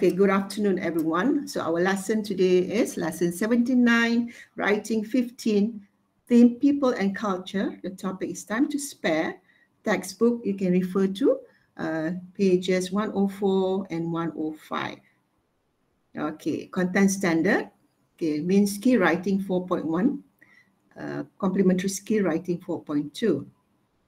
Okay, good afternoon, everyone. So our lesson today is lesson 79, writing 15, theme people and culture. The topic is time to spare. Textbook you can refer to uh, pages 104 and 105. Okay, content standard. Okay, main skill writing 4.1, uh, complementary skill writing 4.2.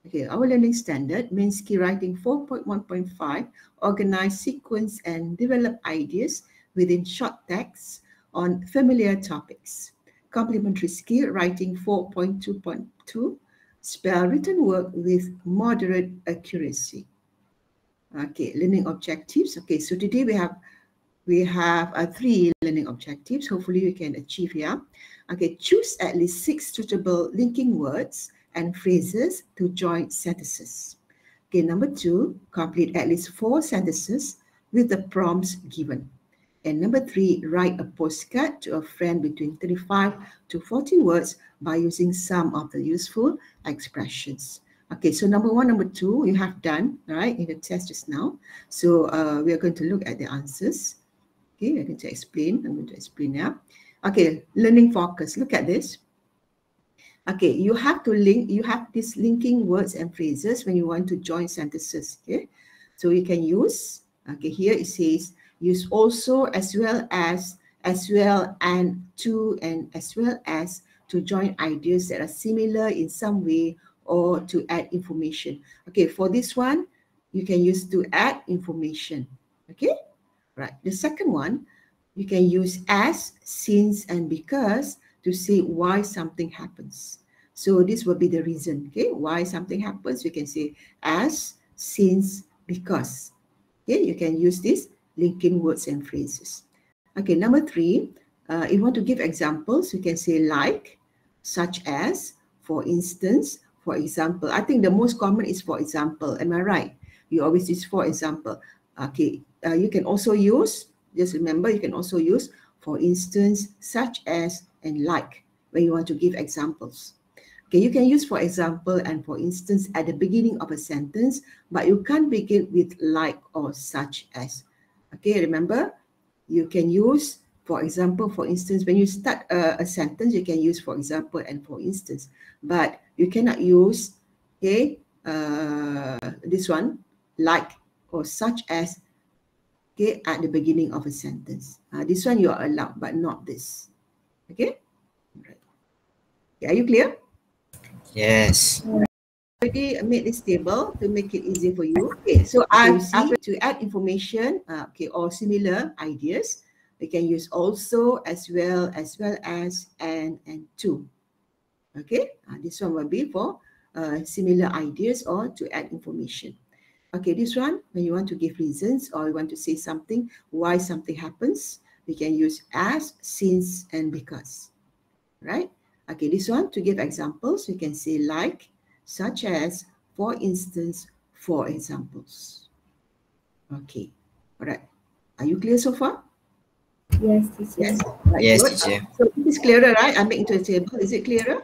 Okay, our learning standard means key writing 4.1.5, organize, sequence, and develop ideas within short texts on familiar topics. Complementary skill writing 4.2.2, spell written work with moderate accuracy. Okay, learning objectives. Okay, so today we have we have uh, three learning objectives. Hopefully we can achieve here. Okay, choose at least six suitable linking words and phrases to join sentences. Okay, number two, complete at least four sentences with the prompts given. And number three, write a postcard to a friend between 35 to 40 words by using some of the useful expressions. Okay, so number one, number two, you have done, right, in the test just now. So uh, we are going to look at the answers. Okay, I'm going to explain. I'm going to explain now. Okay, learning focus. Look at this. Okay, you have to link, you have these linking words and phrases when you want to join sentences. Okay, so you can use, okay, here it says use also as well as, as well and to and as well as to join ideas that are similar in some way or to add information. Okay, for this one, you can use to add information. Okay, right. The second one, you can use as, since, and because to say why something happens. So this will be the reason, okay, why something happens. You can say as, since, because. Okay, you can use this linking words and phrases. Okay, number three, uh, if you want to give examples, you can say like, such as, for instance, for example. I think the most common is for example. Am I right? You always use for example. Okay, uh, you can also use, just remember, you can also use for instance, such as, and like when you want to give examples. Okay, you can use for example and for instance at the beginning of a sentence, but you can't begin with like or such as. Okay, remember, you can use for example, for instance, when you start a, a sentence, you can use for example and for instance, but you cannot use, okay, uh, this one, like or such as, okay, at the beginning of a sentence. Uh, this one you are allowed, but not this. Okay? Right. Okay, are you clear? Yes. Already made this table to make it easy for you. Okay, so I have to add information, uh, okay, or similar ideas. We can use also as well as well as and and to. Okay, uh, this one will be for uh, similar ideas or to add information. Okay, this one, when you want to give reasons or you want to say something, why something happens, we can use as, since, and because. Right? Okay, this one, to give examples, we can say like, such as, for instance, for examples. Okay, all right. Are you clear so far? Yes, teacher. Yes, right, Yes, teacher. So this is clearer, right? I make into a table. Is it clearer?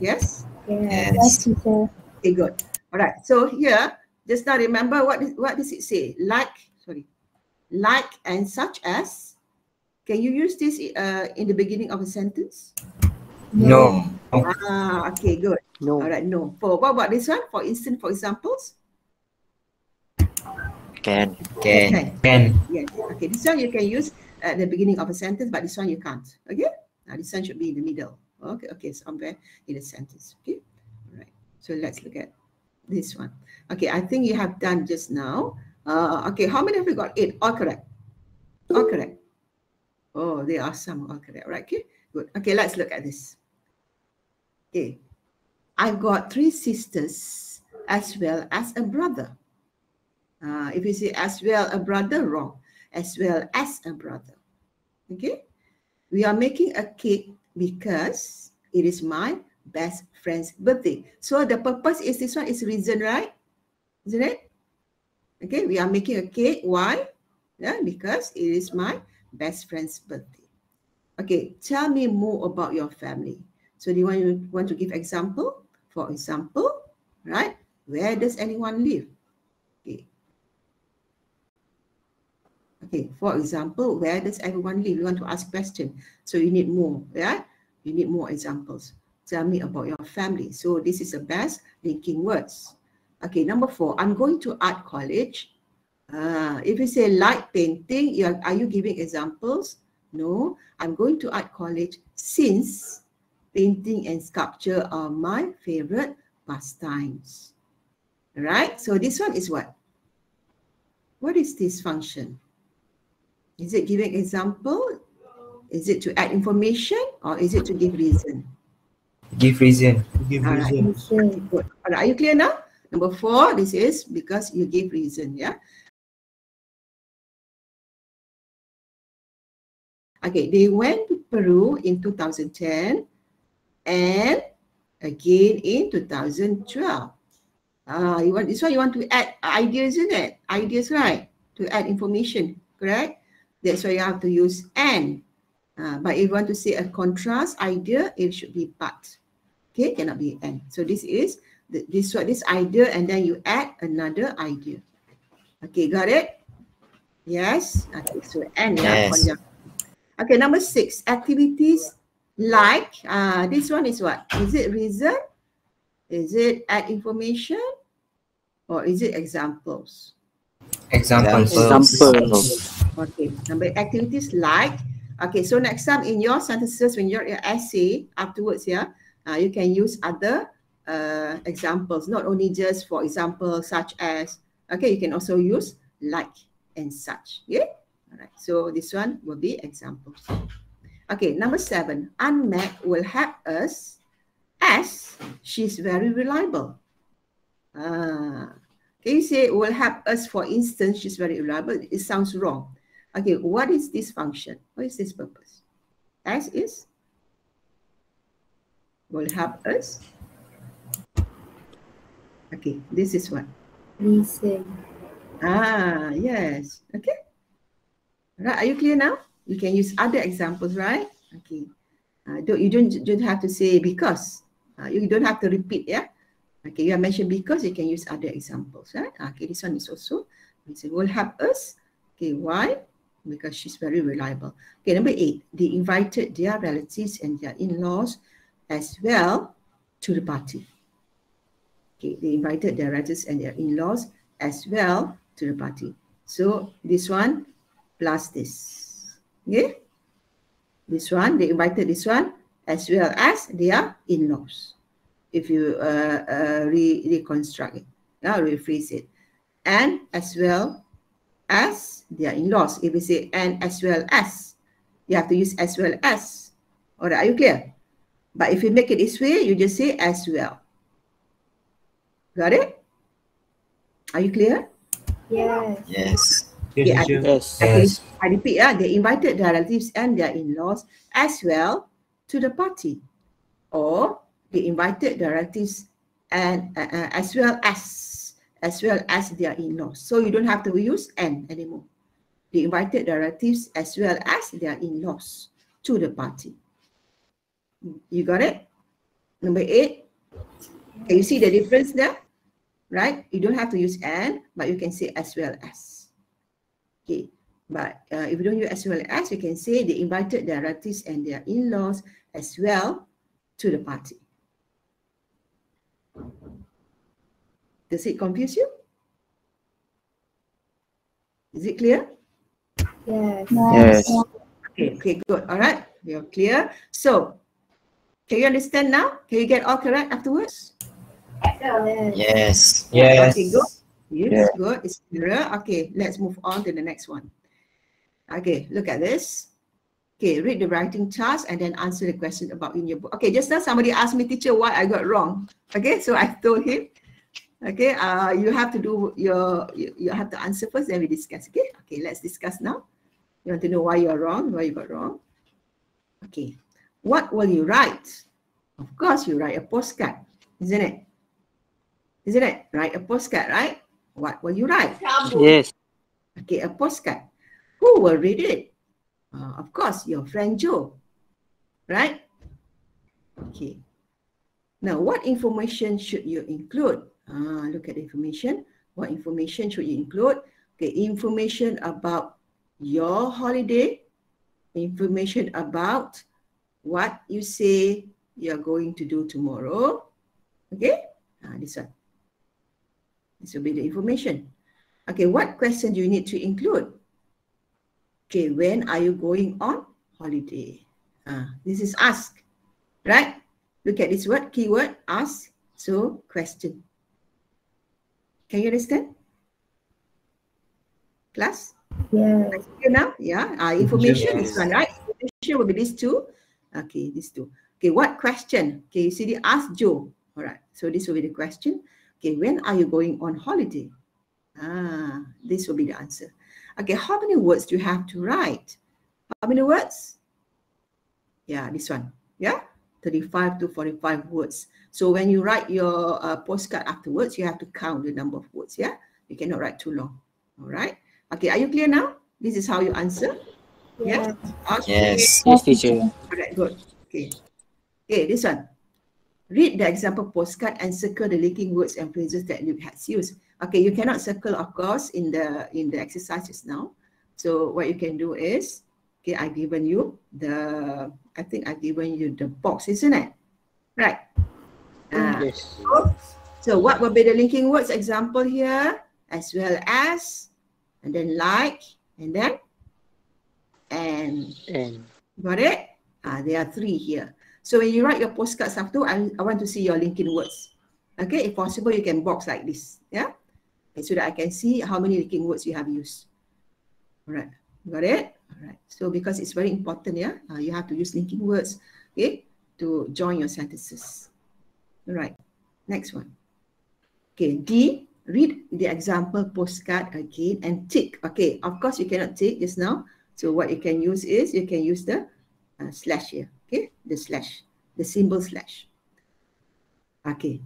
Yes? Yes, Yes. teacher. Okay, good. All right. So here, just now remember what is, what does it say? Like, sorry, like and such as. Can you use this uh, in the beginning of a sentence? No. Ah, okay, good. No. All right, no. For what about this one? For instance, for examples? Can. Can. Can. Yes. Okay, this one you can use at the beginning of a sentence, but this one you can't. Okay? Now this one should be in the middle. Okay, okay, somewhere in a sentence. Okay. All right. So let's look at this one. Okay, I think you have done just now. Uh, okay, how many have you got? Eight. All correct. All correct. Oh, there are some all correct. Right. Okay. Good. Okay, let's look at this. Okay. I've got three sisters as well as a brother. Uh, if you say as well a brother, wrong. As well as a brother. Okay. We are making a cake because it is my best friend's birthday. So the purpose is this one is reason, right? Isn't it? Okay, we are making a cake. Why? Yeah, because it is my best friend's birthday. Okay, tell me more about your family. So do you want, you want to give example? For example, right? Where does anyone live? Okay. Okay, for example, where does everyone live? You want to ask question. So you need more, yeah? You need more examples. Tell me about your family. So this is the best linking words. Okay, number four, I'm going to art college. Uh, if you say light painting, you are, are you giving examples? No, I'm going to art college since painting and sculpture are my favorite pastimes. All right, So this one is what? What is this function? Is it giving example? Is it to add information or is it to give reason? Give reason. Give All right. reason. Reason. Good. All right, are you clear now? Number four, this is because you give reason, yeah? Okay, they went to Peru in 2010 and again in 2012. Ah, you want this one you want to add ideas, isn't it? Ideas, right? To add information, correct? That's why you have to use and. Ah, but if you want to say a contrast idea, it should be but. Okay, cannot be and. So this is the, this what this idea, and then you add another idea. Okay, got it? Yes. Okay, so and yeah, Yes. conjunct. Okay, number six, activities like uh this one is what? Is it reason? Is it add information? Or is it examples? Examples. Examples. Okay, number activities like. Okay, so next time in your sentences, when you're your essay afterwards, yeah, uh, you can use other uh, examples, not only just for example, such as. Okay, you can also use like and such. Yeah. All right. So this one will be examples. Okay, number seven. Unmet will help us as she's very reliable. Ah, can you say will help us, for instance, she's very reliable? It sounds wrong. Okay, what is this function? What is this purpose? As is will help us. Okay, this is what? Reason. Ah, yes. Okay. Right, are you clear now? You can use other examples, right? Okay. Uh, don't, you don't, don't have to say because. Uh, you don't have to repeat, yeah? Okay, you have mentioned because, you can use other examples, right? Okay, this one is also, it will help us. Okay, why? Because she's very reliable. Okay, number eight, they invited their relatives and their in-laws as well to the party. Okay, they invited their relatives and their in-laws as well to the party. So this one plus this. Okay? This one, they invited this one as well as their in-laws. If you uh, uh, re reconstruct it, now rephrase it. And as well as their in-laws. If we say and as well as, you have to use as well as. All right, are you clear? But if you make it this way, you just say as well. Got it? Are you clear? Yes. Yes. Yes, Yeah, I- teacher. Yes. Okay, Yes. I repeat, yeah, they invited their relatives and their in-laws as well to the party. Or they invited their relatives and uh, uh, as well as as well as their in-laws. So you don't have to use and anymore. They invited their relatives as well as their in-laws to the party. You got it? Number eight. Can you see the difference there? Right? You don't have to use and, but you can say as well as. Okay. But uh, if you don't use as well as, you can say they invited their relatives and their in-laws as well to the party. Does it confuse you? Is it clear? Yes. Yes. Okay, okay, good. All right, you're clear. So, can you understand now? Can you get all correct afterwards? Yes. Yes. Okay, good. Yes, Yeah. good. It's clear. Okay, let's move on to the next one. Okay, look at this. Okay, read the writing task and then answer the question about in your book. Okay, just now somebody asked me, teacher, what I got wrong. Okay, so I told him, okay, uh, you have to do your, you, you have to answer first, then we discuss. Okay, okay, let's discuss now. You want to know why you're wrong, why you got wrong. Okay, what will you write? Of course, you write a postcard, isn't it? Isn't it? Write a postcard, right? What will you write? Yes. Okay, a postcard. Who will read it? Uh, of course, your friend Joe, right? Okay. Now, what information should you include? Ah, look at the information. What information should you include? Okay, information about your holiday, information about what you say you're going to do tomorrow. Okay, uh, this one. This will be the information. Okay, what question do you need to include? Okay, when are you going on holiday? Uh, this is ask, right? Look at this word, keyword, ask. So, question. Can you understand? Class? Yes. You now? Yeah. Uh, information is one, right? Information will be these two. Okay, these two. Okay, what question? Okay, you see the ask Joe. All right. So this will be the question. Okay, when are you going on holiday? Ah, this will be the answer. Okay, how many words do you have to write? How many words? Yeah, this one. Yeah, 35 to 45 words. So when you write your uh, postcard afterwards, you have to count the number of words. Yeah, you cannot write too long. All right. Okay, are you clear now? This is how you answer. Yeah. Yes, yes, teacher. All right, good. Okay. Okay, this one. Read the example postcard and circle the linking words and phrases that you has used. Okay, you cannot circle, of course, in the in the exercises now. So what you can do is, okay, I've given you the, I think I've given you the box, isn't it? Right. Ah, Yes. so what will be the linking words example here, as well as, and then like, and then, and And got it? Ah, there are three here. So when you write your postcards after, I, I want to see your linking words. Okay, if possible, you can box like this. Yeah, okay, so that I can see how many linking words you have used. All right, got it? All right. So because it's very important, yeah, uh, you have to use linking words, okay, to join your sentences. All right. Next one. Okay, D, read the example postcard again and tick. Okay, of course you cannot tick just now. So what you can use is you can use the uh, slash here. Okay, the slash, the symbol slash. Okay,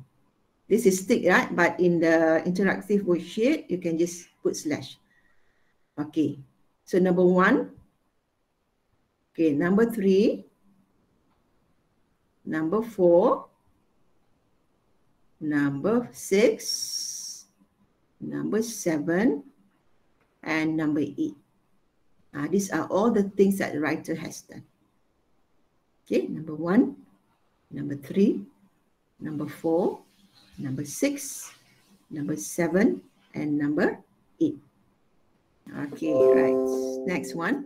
this is tick, right? But in the interactive worksheet, you can just put slash. Okay, so number one. Okay, number three. Number four number six, number seven, and number eight. Uh, these are all the things that the writer has done. Okay, number one, number three, number four, number six, number seven, and number eight. Okay, right. Next one.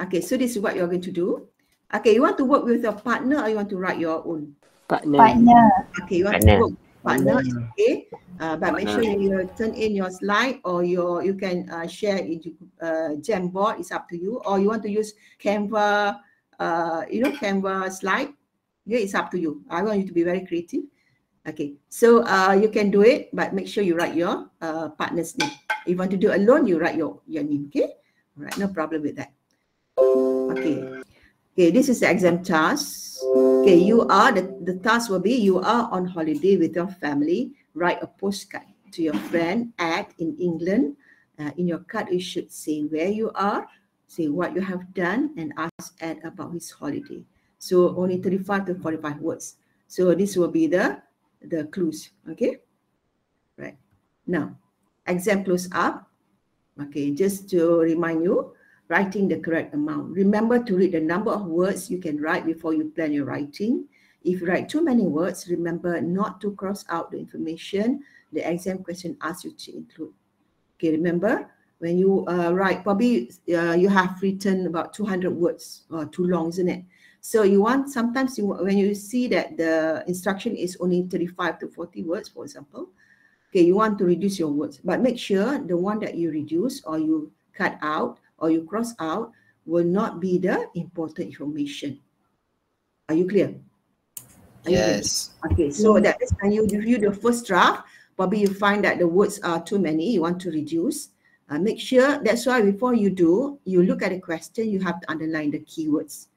Okay, so this is what you're going to do. Okay, you want to work with your partner or you want to write your own? partner. Partner. Okay, you want Partner. to work with partner, it's okay. Uh, but make sure you turn in your slide or your you can uh, share it uh, Jamboard. It's up to you. Or you want to use Canva, uh, you know, Canva slide. Yeah, it's up to you. I want you to be very creative. Okay, so uh, you can do it, but make sure you write your uh, partner's name. If you want to do alone, you write your, your name, okay? All right, no problem with that. Okay, okay, this is the exam task. Okay, you are, the, the task will be you are on holiday with your family. Write a postcard to your friend at in England. Uh, in your card, you should say where you are, say what you have done, and ask Ed about his holiday. So only 35 to 45 words. So this will be the the clues. Okay. Right. Now, exam close up. Okay, just to remind you, writing the correct amount. Remember to read the number of words you can write before you plan your writing. If you write too many words, remember not to cross out the information the exam question asks you to include. Okay, remember when you uh, write, probably uh, you have written about 200 words or too long, isn't it? So you want sometimes you when you see that the instruction is only 35 to 40 words, for example, okay, you want to reduce your words, but make sure the one that you reduce or you cut out or you cross out will not be the important information. Are you clear? Yes. Okay, so that is when you review the first draft, probably you find that the words are too many, you want to reduce. Uh, make sure, that's why before you do, you look at the question, you have to underline the keywords.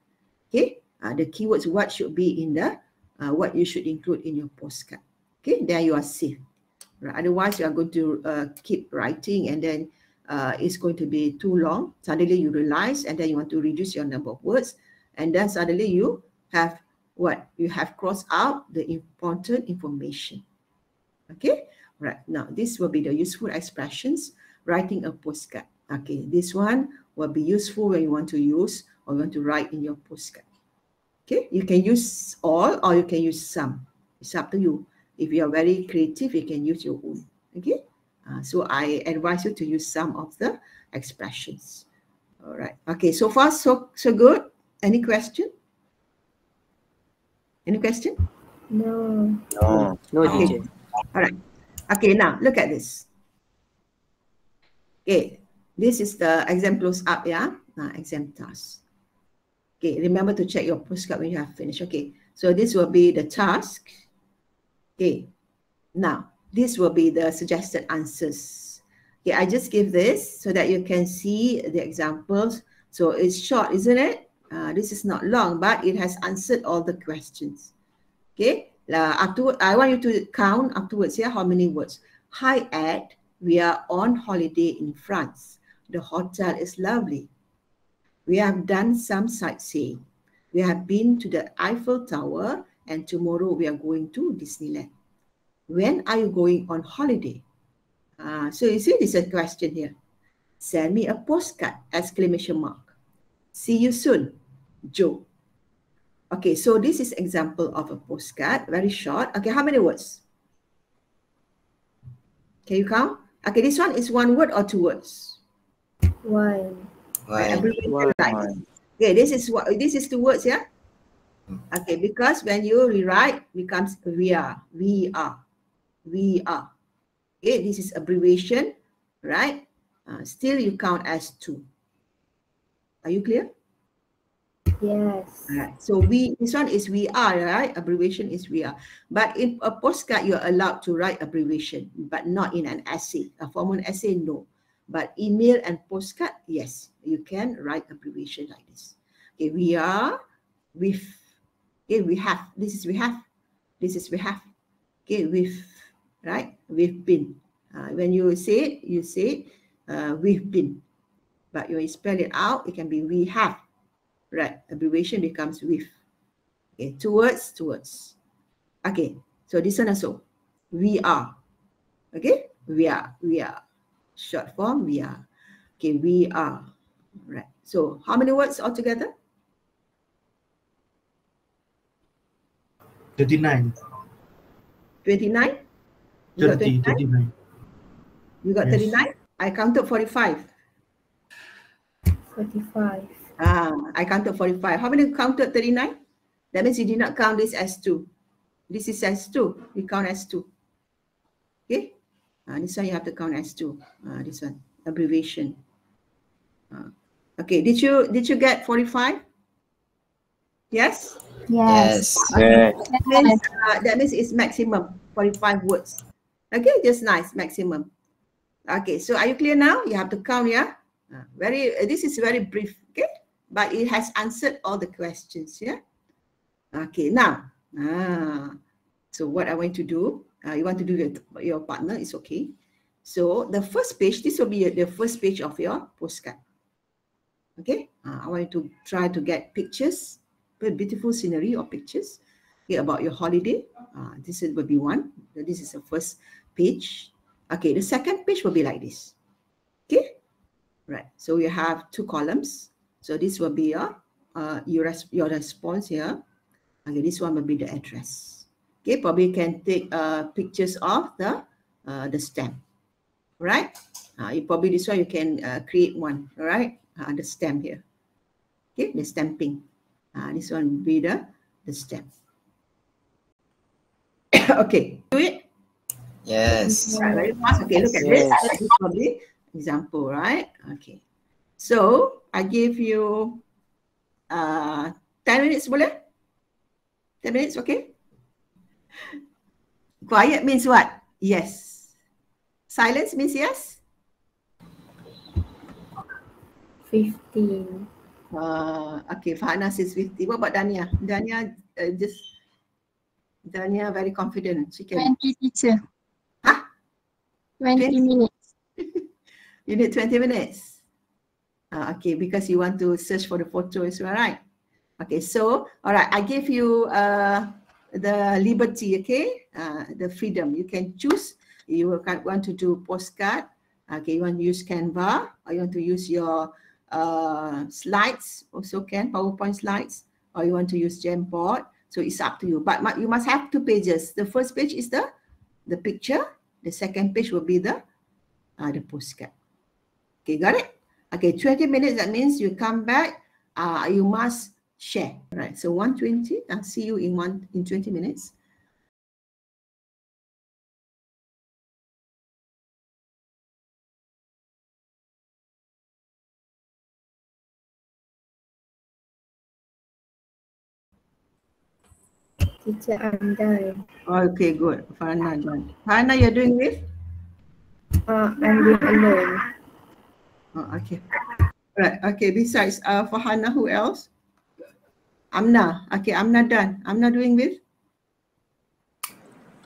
Okay, uh, the keywords, what should be in the, uh, what you should include in your postcard. Okay, there you are safe. Right? Otherwise, you are going to uh, keep writing and then uh, it's going to be too long. Suddenly you realize and then you want to reduce your number of words. And then suddenly you have what? You have crossed out the important information. Okay, right. Now, this will be the useful expressions writing a postcard. Okay, this one, will be useful when you want to use or want to write in your postcard. Okay, you can use all or you can use some. It's up to you. If you are very creative, you can use your own. Okay, uh, so I advise you to use some of the expressions. All right. Okay, so far so so good. Any question? Any question? No. No. No, Okay. teacher. All right. Okay, now look at this. Okay, this is the exam close up, yeah? Now, exam task. Okay, remember to check your postcard when you have finished. Okay, so this will be the task. Okay, now this will be the suggested answers. Okay, I just give this so that you can see the examples. So it's short, isn't it? Uh, this is not long, but it has answered all the questions. Okay, uh, afterward, I want you to count afterwards, yeah, how many words. Hi, Ed. We are on holiday in France. The hotel is lovely. We have done some sightseeing. We have been to the Eiffel Tower and tomorrow we are going to Disneyland. When are you going on holiday? Uh, so you see, is a question here. Send me a postcard, exclamation mark. See you soon, Joe. Okay, so this is example of a postcard, very short. Okay, how many words? Can you count? Okay, this one is one word or two words? One. One. One. Okay, this is what this is two words, yeah? Okay, because when you rewrite becomes we are, we are, we are. Okay, this is abbreviation, right? Uh, still you count as two. Are you clear? Yes. So we this one is we are, right? Abbreviation is we are. But in a postcard, you're allowed to write abbreviation, but not in an essay. A formal essay, no. But email and postcard, yes, you can write abbreviation like this. Okay, we are with. Okay, we have. This is we have. This is we have. Okay, with, right? We've been. Uh, when you say it, you say uh, we've been. But when you spell it out, it can be we have. Right, abbreviation becomes with. Okay, two words, two words. Okay, so this one also. We are. Okay, we are, we are. Short form, we are. Okay, we are. Right, so how many words altogether? 39. 29? You 30, 29? 39. You got Yes. 39? I counted 45. 45. Ah, I counted 45. How many counted 39? That means you did not count this as 2. This is as 2. We count as 2. Okay? Ah, this one you have to count as 2. Ah, this one, abbreviation. Ah, okay, did you did you get 45? Yes? Yes. Yes. That means, uh, that means it's maximum 45 words. Okay, just nice, maximum. Okay, so are you clear now? You have to count, yeah? Uh, very, uh, this is very brief, okay? But it has answered all the questions, yeah? Okay, now, ah, so what I want to do, uh, you want to do with your partner, it's okay. So the first page, this will be the first page of your postcard. Okay, uh, I want you to try to get pictures beautiful scenery or pictures okay, about your holiday. Uh, this is, will be one. This is the first page. Okay, the second page will be like this. Okay, right. So you have two columns. So this will be your uh, your, res- your response here. Okay, this one will be the address. Okay, probably you can take uh, pictures of the uh, the stamp. Right? Uh, you probably this one you can uh, create one. All right, uh, the stamp here. Okay, the stamping. Uh, this one will be the, the stamp. okay, do it. Yes. Right, very fast. Okay, look at this. This probably example, right? Okay. So I give you uh 10 minutes boleh? 10 minutes, okay? Quiet means what? Yes. Silence means yes? 15. Uh, okay, Fahana says 50. What about Dania? Dania uh, just Dania very confident. She can 20 teacher. Huh? 20 20? minutes. You need 20 minutes. Uh, okay, because you want to search for the photo as well, right? Okay, so, all right, I give you uh, the liberty, okay? Uh, the freedom. You can choose. You want to do postcard. Okay, you want to use Canva or you want to use your uh, slides, also can, PowerPoint slides, or you want to use Jamboard. So it's up to you. But you must have two pages. The first page is the, the picture. The second page will be the, uh, the postcard. Okay, got it? Okay, 20 minutes, that means you come back, uh, you must share. Right, so 120, I'll see you in one in 20 minutes. Teacher, I'm done. Okay, good. Farhana done. Farhana, you're doing this? Uh, I'm doing alone. Oh, okay. Right. Okay. Besides uh, Farhana, who else? Amna. Okay, Amna done. Amna doing this?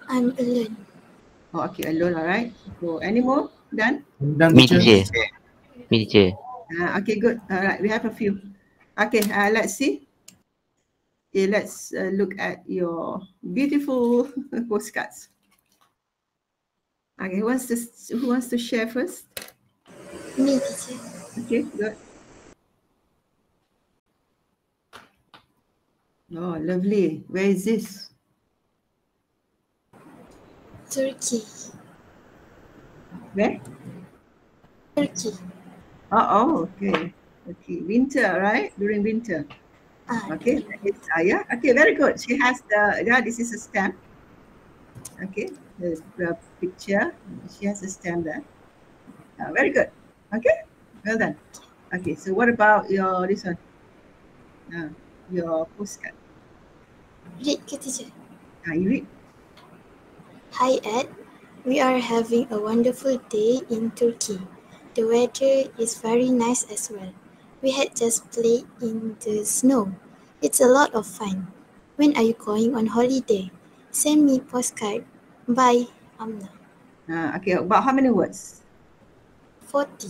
I'm alone. Oh, okay, alone. All right. So, any more done? Done, Me teacher. teacher. Me teacher. Uh, okay, good. All right. We have a few. Okay. Uh, let's see. Okay, let's uh, look at your beautiful postcards. Okay, who wants to who wants to share first? Me, teacher. Okay, good. Oh, lovely. Where is this? Turkey. Where? Turkey. Oh, oh, okay. Okay, winter, right? During winter. Ah, Okay, it's uh, yeah. Okay, very good. She has the yeah. This is a stamp. Okay, the, the picture. She has a stamp there. Uh, very good. Okay, well done. Okay, so what about your this one? Uh, your postcard. read teacher. Uh, you read. Hi Ed, we are having a wonderful day in Turkey. The weather is very nice as well. We had just played in the snow. It's a lot of fun. When are you going on holiday? Send me postcard. Bye, Amna. Uh, okay, about how many words? 40.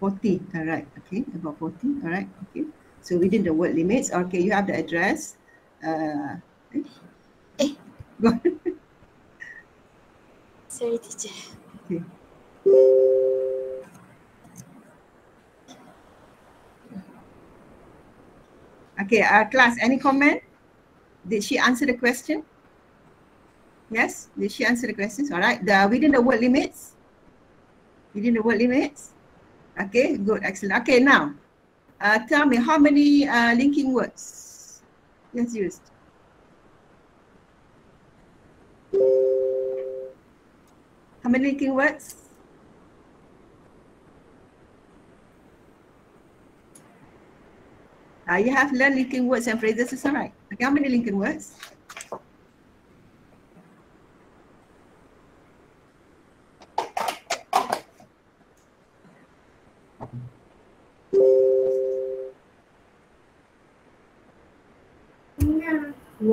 40. All right. Okay, about 40. All right. Okay. So within the word limits. Okay, you have the address. Uh, eh? Eh. Go on. Sorry, teacher. Okay. Okay, uh, class, any comment? Did she answer the question? Yes, did she answer the questions? All right, the within the word limits? Within the word limits? Okay, good, excellent. Okay, now, uh, tell me how many uh, linking words is used? How many linking words? Uh, you have learned linking words and phrases, is that right? Okay, how many linking words?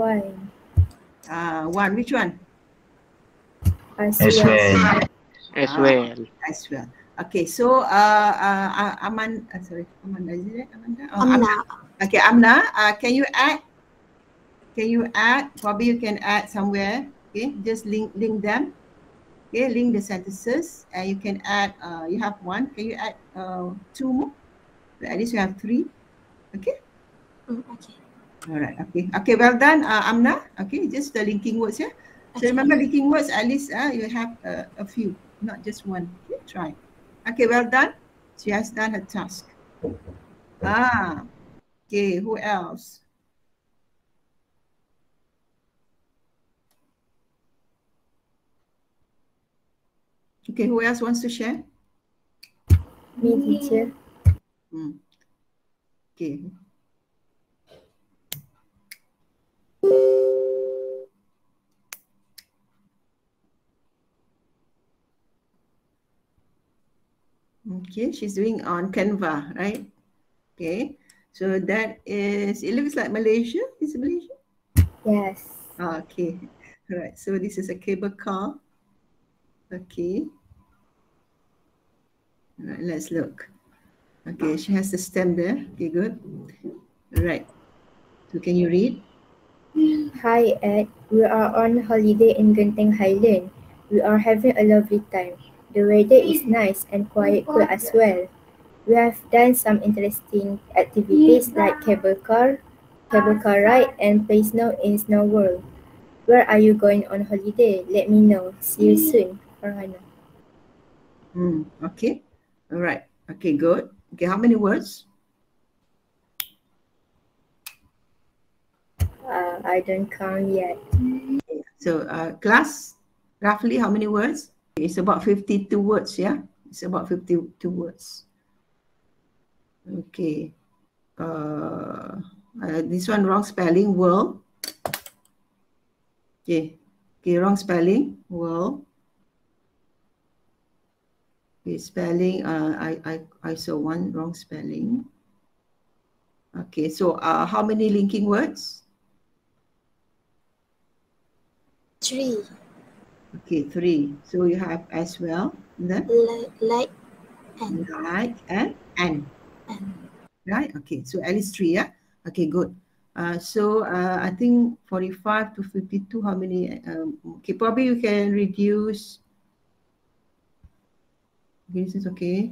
One. Uh, one, which one? As As well. as Ah. well. As well. Okay, so uh, uh, uh, Aman, uh, sorry, Amanda, is it Amanda? Oh, Amna. Okay, Amna, uh, can you add? Can you add? Probably you can add somewhere. Okay, just link link them. Okay, link the sentences, and you can add. Uh, you have one. Can you add uh, two more? At least you have three. Okay. Mm, okay. All right. Okay. Okay. Well done, uh, Amna. Okay, just the linking words. Yeah. So Okay. remember linking words. At least uh, you have uh, a few, not just one. Okay, try. Okay. Well done. She has done her task. Ah. Okay. Who else? Okay. Who else wants to share? Me, teacher. Hmm. Okay. Okay, she's doing on Canva, right? Okay, so that is, it looks like Malaysia. Is it Malaysia? Yes. Ah, okay, all right. So this is a cable car. Okay. All right, let's look. Okay, she has the stem there. Okay, good. All right. So can you read? Hi Ed, we are on holiday in Genting Highland. We are having a lovely time. The weather is nice and quiet cool as well. We have done some interesting activities like cable car, cable car ride, and play snow in Snow World. Where are you going on holiday? Let me know. See you soon, Farhana. Hmm. Okay. All right. Okay. Good. Okay. How many words? Uh, I don't count yet. So, uh, class, roughly how many words? It's about 52 words, yeah? It's about 52 words. Okay. Uh, uh, this one wrong spelling, world. Okay. Okay, wrong spelling, world. Okay, spelling, uh, I, I, I saw one wrong spelling. Okay, so uh, how many linking words? Three. Okay, three. So you have as well the Li- like and like and and and. right. Okay, so at least three. Yeah. Okay, good. Uh, so uh, I think forty-five to fifty-two. How many? Um, okay, probably you can reduce. Okay, this is okay.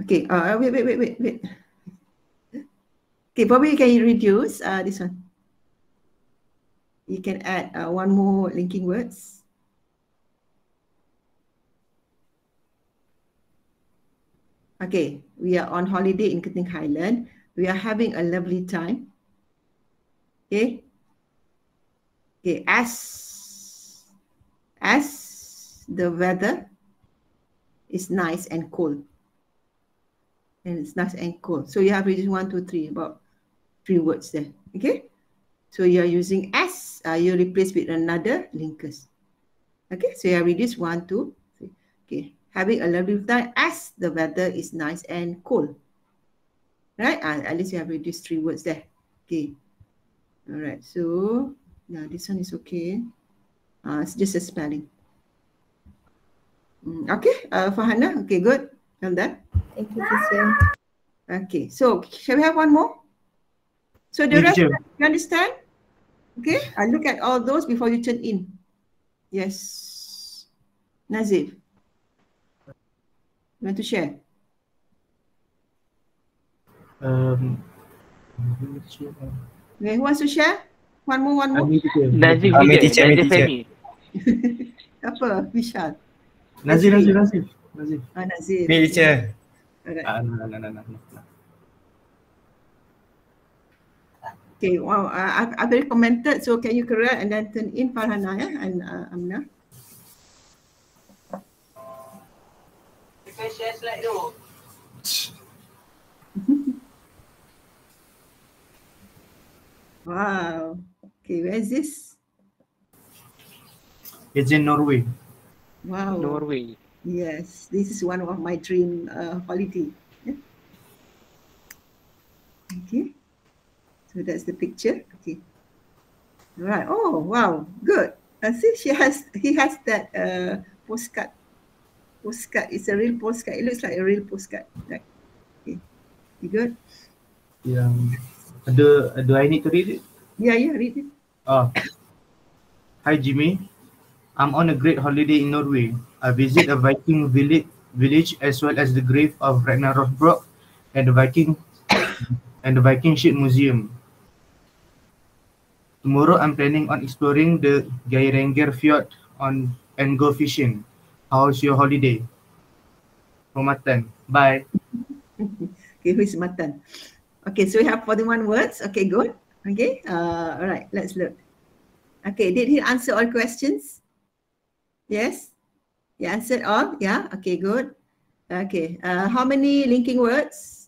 Okay. Uh, wait, wait, wait, wait, wait. Okay, you can reduce uh, this one. You can add uh, one more linking words. Okay, we are on holiday in Genting Highland. We are having a lovely time. Okay. Okay, as as the weather is nice and cold. And it's nice and cold. So you have reduced one, two, three, about three words there. Okay. So you're using as, uh, you replace with another linkers. Okay, so you have reduced one, two, three. Okay, having a lovely time as the weather is nice and cold. Right, uh, at least you have reduced three words there. Okay, all right, so now this one is okay. Uh, it's just a spelling. Mm, okay, uh, Farhana, okay, good. Well done. Thank you. Okay, so shall we have one more? So the rest, you understand? Okay, I look at all those before you turn in. Yes. Nazif. You want to share? Um, Okay, who wants to share? One more, one more. Nazif teacher, Nazif teacher. Fahmi. Apa? Vishal. Nazif, Nazif, Nazif. Nazif. Ah, Nazif. Me teacher. Alright. Ah, no, no, no, no, no, Okay, wow, I, I've, I've already commented, so can you correct and then turn in Farhana yeah? and uh, Amna? Wow. Okay, where is this? It's in Norway. Wow. Norway. Yes, this is one of my dream uh, holiday. Yeah. Okay. So that's the picture. Okay. All right. Oh, wow. Good. I see she has, he has that uh, postcard. Postcard. It's a real postcard. It looks like a real postcard. Right. Okay. You good? Yang do do I need to read it? Yeah, yeah, read it. Oh. Hi Jimmy. I'm on a great holiday in Norway. I visit a Viking village village as well as the grave of Ragnar Lothbrok and the Viking and the Viking ship museum. Tomorrow I'm planning on exploring the Geiranger Fjord on and go fishing. How's your holiday? Romatan. Bye. Okay, who is Matan? Okay, so we have 41 words. Okay, good. Okay, uh, all right, let's look. Okay, did he answer all questions? Yes? He answered all? Yeah? Okay, good. Okay, uh, how many linking words?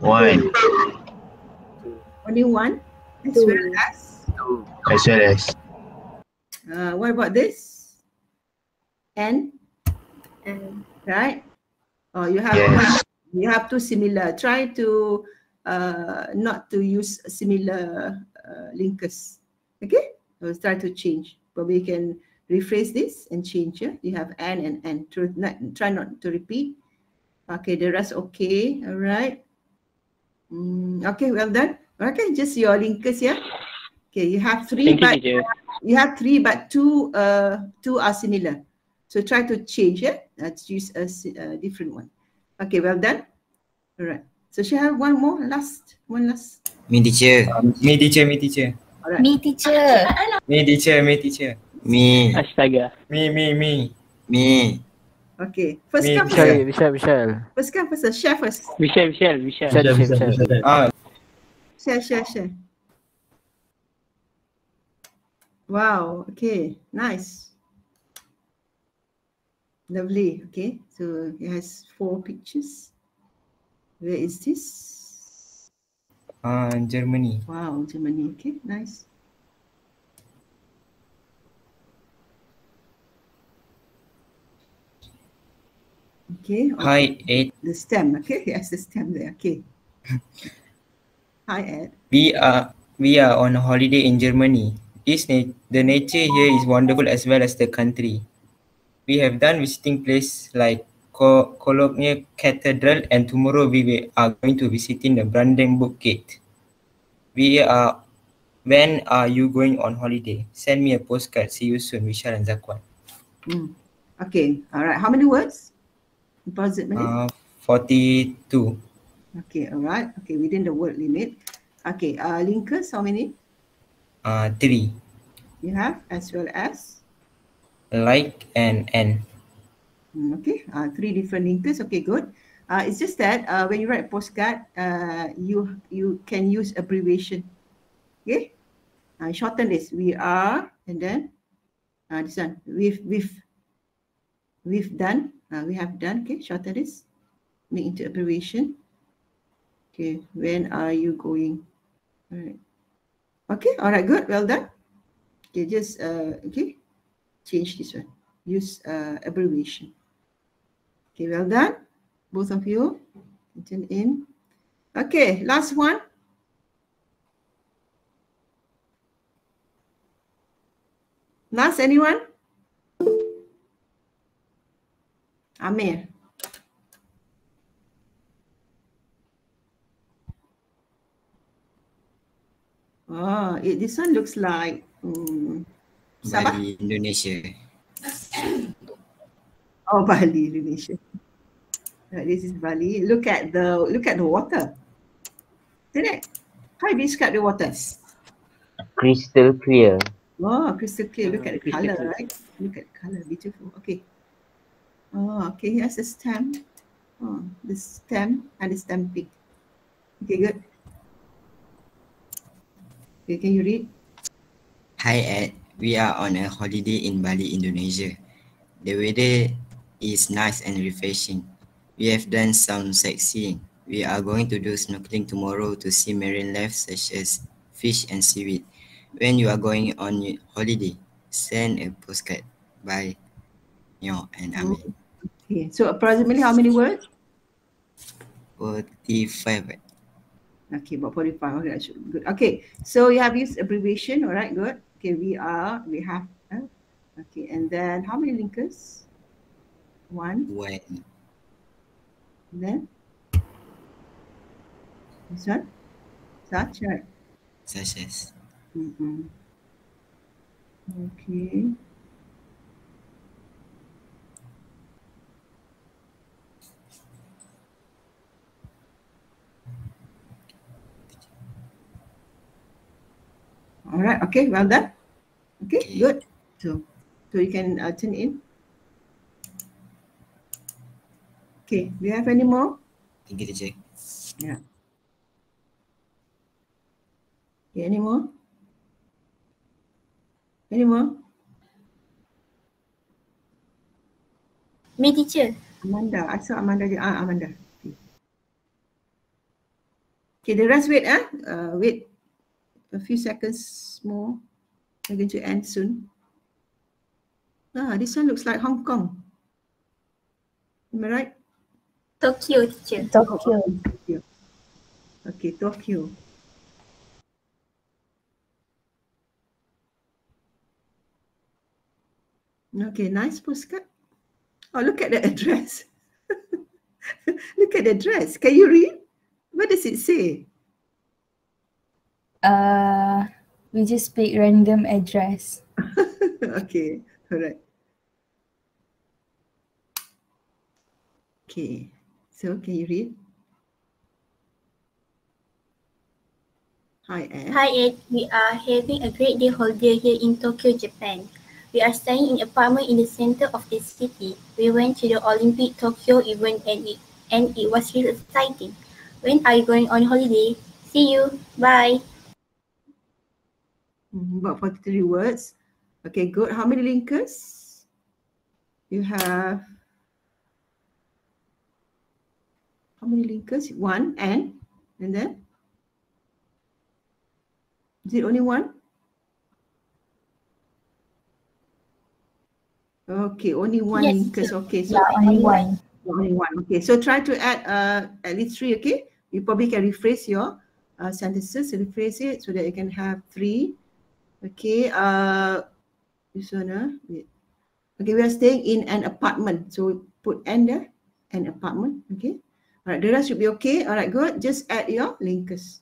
One. Only one? As Two. well as? As well as. Uh, what about this? N? N. right? Oh, you have Yes. you have two similar. Try to uh, not to use similar uh, linkers. Okay, so try to change. Probably you can rephrase this and change. Yeah, you have N and and. Try not, try not to repeat. Okay, the rest okay. All right. Mm, okay, well done. Okay, just your linkers here. Okay, you have three, Thank you, but teacher. you have three, but two uh two are similar. So try to change it. Let's use a, a different one. Okay, well done. All right. So she have one more last one last. Me teacher. Me teacher, me teacher. All right. Me teacher. Me teacher, me teacher. Me. Astaga. Me, me, me. Me. Okay. First Me, come first. Michelle, Michelle. First come first. Share first. Michelle, Michelle, Michelle. Michelle, Michelle, Michelle. Ah, Share, share, share. Wow. Okay. Nice. Lovely. Okay. So it has four pictures. Where is this? ah, Germany. Wow, Germany. Okay, nice. Okay. Hi, Ed. The stem. Okay. Yes, the stem there. Okay. Hi, Ed. We are we are on a holiday in Germany. This na- the nature here is wonderful as well as the country. We have done visiting place like Co- Cologne Cathedral and tomorrow we are going to visiting the Brandenburg Gate. We are when are you going on holiday? Send me a postcard. See you soon, Vishal and Zakwan. Mm. Okay. All right. How many words? Approximately. Uh, 42. Okay. All right. Okay. Within the word limit. Okay. Uh, linkers. How many Uh, 3. you have as well as? Like and and. Mm, Okay, uh, three different linkers. Okay, good. Uh, it's just that uh, when you write postcard, uh, you you can use abbreviation. Okay, uh, shorten this. We are and then uh, this one. We've we've we've done. Uh, we have done. Okay, shorten this. Make into abbreviation. Okay, when are you going? All right. Okay, all right, good. Well done. Okay, just uh, okay, change this one. Use uh, abbreviation. Okay, well done, both of you. Turn in. Okay, last one. Last, anyone? Amir. Oh, it, this one looks like um, Sabah. Bali, Indonesia. Oh, Bali, Indonesia. Right, this is Bali. Look at the look at the water. Isn't it? How do you describe the waters? Crystal clear. Oh, crystal clear. Look at the Crystal color, clear. right? Look at the color. Beautiful. Okay. Oh, okay. Here's the stem. Oh, the stem and the stamping. Okay, good. Okay, can you read? Hi Ed, we are on a holiday in Bali, Indonesia. The weather is nice and refreshing. We have done some sightseeing. We are going to do snorkeling tomorrow to see marine life such as fish and seaweed. When you are going on holiday, send a postcard by Nyo and Ami. Okay. So approximately how many words? 45 Okay, about 45. Okay, that's good. Okay, so you have used abbreviation. All right, good. Okay, we are, we have, uh, okay, and then how many linkers? One, When and then this one, such, right? such as Mm-hmm. Okay. All right. Okay. Well done. Okay. Okay. Good. So, so you can uh, turn in. Okay. Do you have any more? Thank you teacher. Okay. Any more? Any more? Me teacher. Amanda. I saw Amanda. Ah, Amanda. Okay. Okay, the rest wait, ah. Uh, wait a few seconds more. We're going to end soon. Ah, this one looks like Hong Kong. Am I right? Tokyo teacher. Tokyo. Tokyo. Okay, Tokyo. Okay, nice postcard. Oh, look at the address. Look at the address. Can you read? What does it say? Uh, we just pick random address. okay, alright. Okay, so can you read? Hi, Ed. Hi Ed, we are having a great day holiday here in Tokyo, Japan. We are staying in apartment in the center of the city. We went to the Olympic Tokyo event and it, and it was really exciting. When are you going on holiday? See you. Bye. Mhm, About 43 words. Okay, good. How many linkers? You have how many linkers? One and and then is it only one? Okay, only one Yes, linkers. Okay, so Yeah, only one. only one. Okay, so try to add uh at least three. Okay, you probably can rephrase your uh, sentences, rephrase it so that you can have three. Okay, uh, this one, uh, wait. Okay, we are staying in an apartment. So put N there, an apartment. Okay. All right, the rest should be okay. All right, good. Just add your linkers.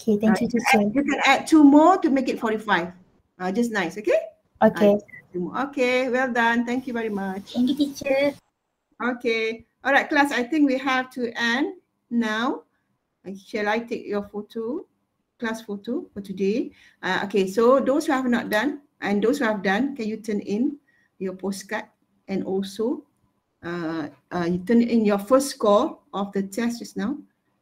Okay, thank you, Right, teacher. add- You can add two more to make it 45. Uh, just nice, okay? Okay. More. Okay, well done. Thank you very much. Thank you, teacher. Okay. All right, class, I think we have to end now. Shall I take your photo, class photo for today? Uh, okay, so those who have not done and those who have done, can you turn in your postcard and also uh, uh, you turn in your first score of the test just now.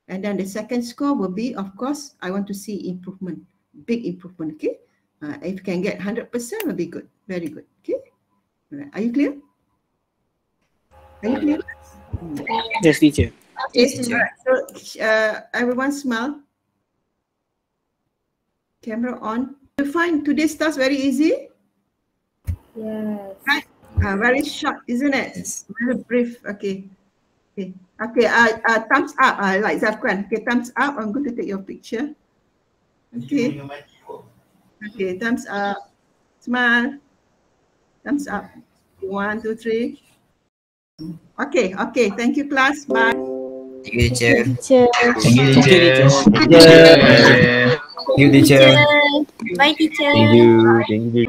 And then the second score will be, of course, I want to see improvement, big improvement, okay? Uh, if you can get 100% will be good, very good, okay? Right, are you clear? Are you clear? Yes, teacher. Yes, alright. So, uh, everyone smile. Camera on. You find today's task very easy? Yes. Uh, very short, isn't it? Yes. Very brief. Okay. Okay. Okay. Uh, uh, thumbs up. Uh, like Zafran. Okay. Thumbs up. I'm going to take your picture. Okay. Okay. Thumbs up. Smile. Thumbs up. One, two, three. Okay. Okay. Thank you, class. Bye. Thank you, teacher. Teacher. Thank you, teacher. Thank you, teacher. Bye, teacher. Thank you. Thank you.